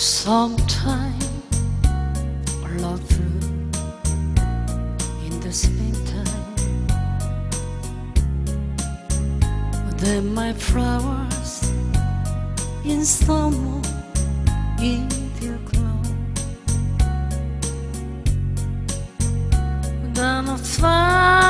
Sometime love you in the springtime. Then my flowers in summer in their glow. Then I fly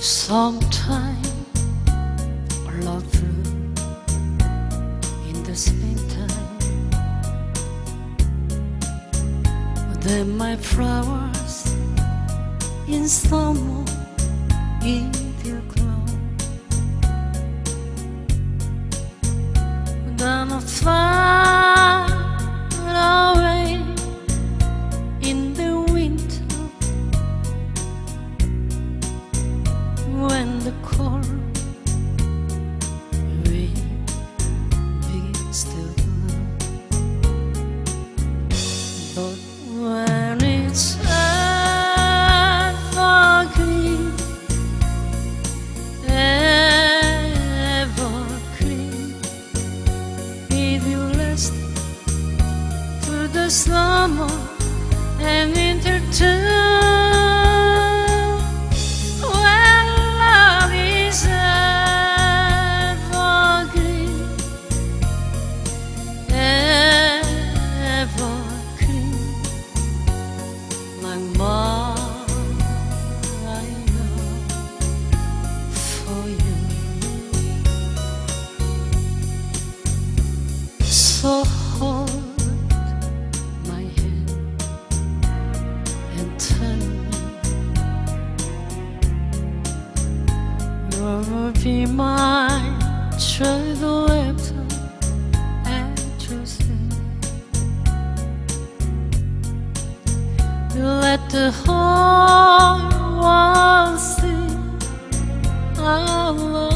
Sometime love you in the springtime. Then my flowers in summer in their glow. Then I fly But So hold my hand and tell me you'll be my treasure after addressing. You let the whole world see our love